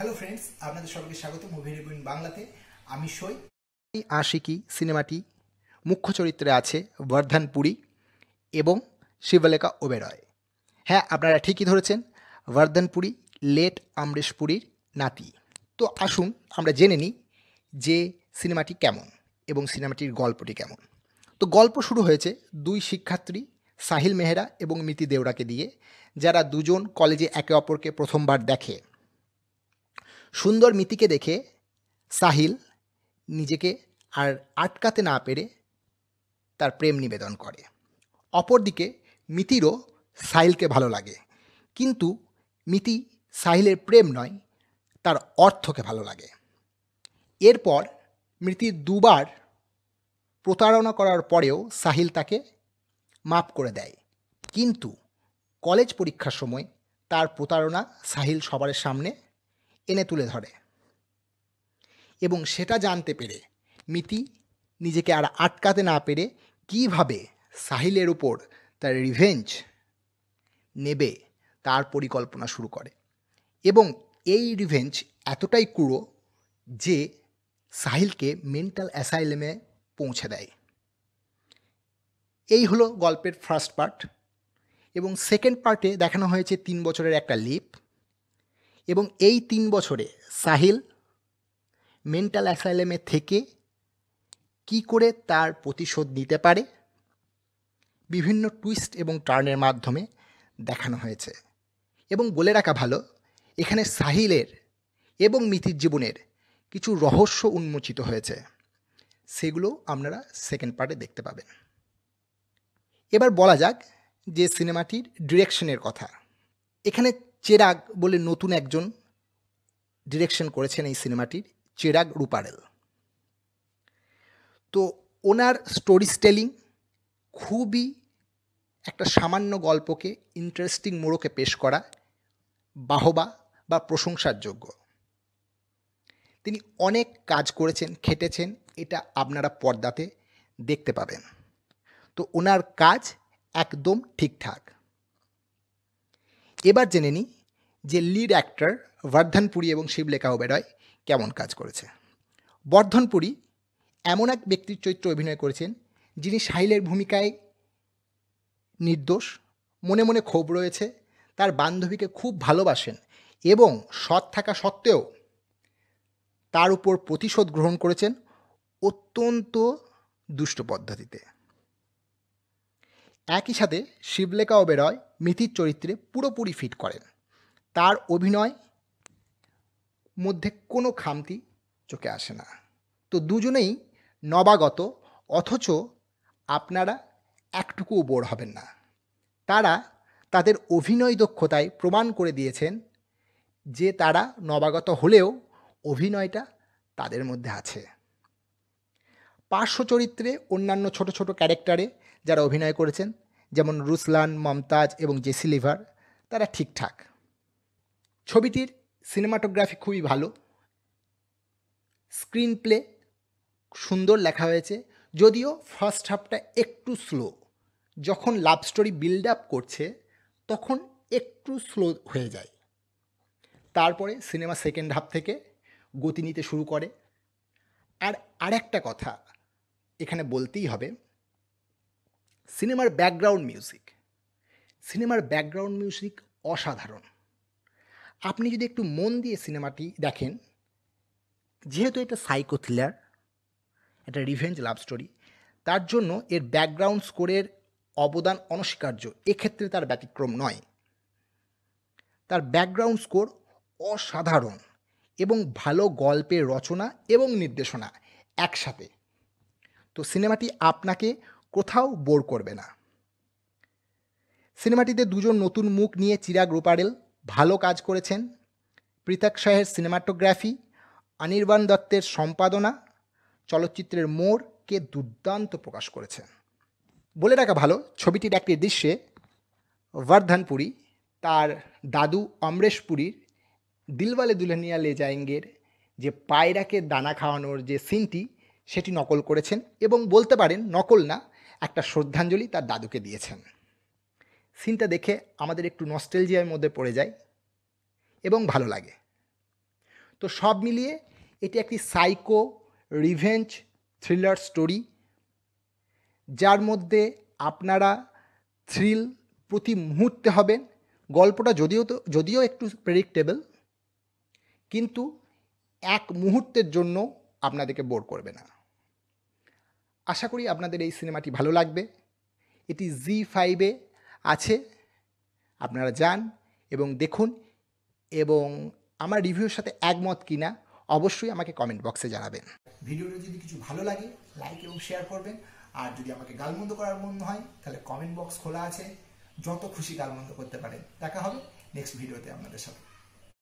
Hello friends আপনাদের সবাইকে স্বাগত মুভি রিভিউ বাংলাতে আমি সই। আশিকি সিনেমাটি মুখ্য চরিত্রে আছে বর্ধন পুরী এবং শিবলেখা ওবেরয়। হ্যাঁ আপনারা ঠিকই ধরেছেন, বর্ধন পুরী, লেট আমরেশ পুরীর নাতি। তো আসুন, আমরা জেনে নিই যে সিনেমাটি কেমন এবং সিনেমাটির গল্পটি কেমন। তো গল্প শুরু হয়েছে দুই শিক্ষার্থী, সাহিল মেহরা এবং মিতি দেওরাকে দিয়ে, যারা দুজন কলেজে একে অপরকে প্রথমবার দেখে। সুন্দর মিতিকে দেখে সাহিল নিজেকে আর আটকাতে না পেরে তার প্রেম নিবেদন করে। অপরদিকে মিতিরও সাহিলকে ভালো লাগে। কিন্তু মিতি সাহিলের প্রেম নয়, তার অর্থকে ভালো লাগে। এরপর মিতির দুবার প্রতারণা করার পরেও সাহিল তাকে মাপ করে দেয়। কিন্তু কলেজ পরীক্ষার সময় তার প্রতারণা সাহিল সবার সামনে এনে তুলে ধরে। এবং সেটা জানতে পেরে মিতি নিজেকে আর আটকাতে না পেরে কীভাবে সাহিলের উপর তার রিভেঞ্জ নেবে তার পরিকল্পনা শুরু করে। এবং এই রিভেঞ্জ এতটাই কুড়ো যে সাহিলকে মেন্টাল অ্যাসাইলেমে পৌঁছে দেয়। এই হলো গল্পের ফার্স্ট পার্ট এবং সেকেন্ড পার্টে দেখানো হয়েছে তিন বছরের একটা লিপ এবং এই তিন বছরে সাহিল মেন্টাল অ্যাসাইলেমে থেকে কি করে তার প্রতিশোধ নিতে পারে? বিভিন্ন টুইস্ট এবং টার্নের মাধ্যমে দেখানো হয়েছে। এবং বলে রাখা ভালো, এখানে সাহিলের এবং মিতির জীবনের কিছু রহস্য উন্মোচিত হয়েছে। সেগুলো আপনারা সেকেন্ড পার্টে দেখতে পাবেন। এবার বলা যাক যে সিনেমাটির ডিরেকশনের কথা। এখানে চেরাগ বলে নতুন একজন ডিরেকশন করেছেন এই সিনেমাটির চেরাগ রূপারেল। তো ওনার স্টোরি স্টেলিং খুবই একটা সামান্য গল্পকে ইন্টারেস্টিং মোড়কে পেশ করা বাহবা বা প্রশংসার যোগ্য তিনি অনেক কাজ করেছেন, খেটেছেন, এটা আপনারা পর্দাতে দেখতে পাবেন। তো ওনার কাজ একদম ঠিকঠাক। এবার জেনে নিই যে লিড অ্যাক্টর বর্ধনপুরী এবং শিবলেখা ওবেরয় কেমন কাজ করেছে বর্ধনপুরী এমন এক ব্যক্তির চরিত্র অভিনয় করেছেন যিনি সাহিলের ভূমিকায় নির্দোষ মনে মনে ক্ষোভ রয়েছে তার বান্ধবীকে খুব ভালোবাসেন এবং সৎ থাকা সত্ত্বেও তার উপর প্রতিশোধ গ্রহণ করেছেন অত্যন্ত দুষ্ট পদ্ধতিতে একই সাথে শিবলেখা ওবেরয় মিথির চরিত্রে পুরোপুরি ফিট করেন তার অভিনয় মধ্যে কোনো খামতি চোখে আসে না। তো দুজনেই নবাগত, অথচ আপনারা একটুকুও বোর হবেন না। তারা তাদের অভিনয় দক্ষতায় প্রমাণ করে দিয়েছেন যে তারা নবাগত হলেও অভিনয়টা তাদের মধ্যে আছে। পার্শ্ব চরিত্রে অন্যান্য ছোট ছোট ক্যারেক্টারে যারা অভিনয় করেছেন, যেমন রুসলান, মমতাজ এবং জেসি লিভার, তারা ঠিকঠাক। ছবিটির সিনেমাটোগ্রাফি খুবই ভালো। স্ক্রিন প্লে সুন্দর লেখা হয়েছে। যদিও ফার্স্ট হাফটা একটু স্লো যখন লাভ স্টোরি বিল্ড আপ করছে, তখন একটু স্লো হয়ে যায়। তারপরে সিনেমা সেকেন্ড হাফ থেকে গতি নিতে শুরু করে। আর আরেকটা কথা এখানে বলতেই হবে সিনেমার ব্যাকগ্রাউন্ড মিউজিক সিনেমার ব্যাকগ্রাউন্ড মিউজিক অসাধারণ। আপনি যদি একটু মন দিয়ে সিনেমাটি দেখেন, যেহেতু এটা সাইকো থ্রিলার একটা রিভেঞ্জ লাভ স্টোরি তার জন্য এর ব্যাকগ্রাউন্ড স্কোরের অবদান অনস্বীকার্য। এক্ষেত্রে তার ব্যতিক্রম নয়। তার ব্যাকগ্রাউন্ড স্কোর অসাধারণ এবং ভালো গল্পের রচনা এবং নির্দেশনা একসাথে। তো সিনেমাটি আপনাকে কোথাও বোর করবে না। সিনেমাটিতে দুজন নতুন মুখ নিয়ে চিরাগ রূপারেল ভালো কাজ করেছেন। পৃথক শাহের সিনেমাটোগ্রাফি, অনির্বাণ দত্তের সম্পাদনা, চলচ্চিত্রের মোড়কে দুর্দান্ত প্রকাশ করেছেন। বলে রাখা ভালো, ছবিটির একটি দৃশ্যে বর্ধনপুরী তার দাদু অমরেশ পুরীর দিলওয়ালে দুলহানিয়া লে জায়েঙ্গের যে পায়রাকে দানা খাওয়ানোর যে সিনটি, সেটি নকল করেছেন এবং বলতে পারেন নকল না, একটা শ্রদ্ধাঞ্জলি তার দাদুকে দিয়েছেন। সিনটা দেখে আমাদের একটু নস্টেলজিয়ার মধ্যে পড়ে যায় এবং ভালো লাগে। তো সব মিলিয়ে এটি একটি সাইকো রিভেঞ্জ থ্রিলার স্টোরি যার মধ্যে আপনারা থ্রিল প্রতি মুহূর্তে হবেন, গল্পটা যদিও তো, যদিও একটু প্রেডিক্টেবল কিন্তু এক মুহূর্তের জন্য আপনাদেরকে বোর করবে না। আশা করি আপনাদের এই সিনেমাটি ভালো লাগবে। এটি জি ফাইভে আছে, আপনারা যান এবং দেখুন এবং আমার রিভিউর সাথে একমত কিনা অবশ্যই আমাকে কমেন্ট বক্সে জানাবেন। ভিডিওটা যদি কিছু ভালো লাগে লাইক এবং শেয়ার করবেন। আর যদি আমাকে গালমন্দ করার মনে হয়, তাহলে কমেন্ট বক্স খোলা আছে। যত খুশি গালমন্দ করতে পারেন। দেখা হবে নেক্সট ভিডিওতে আপনাদের সাথে।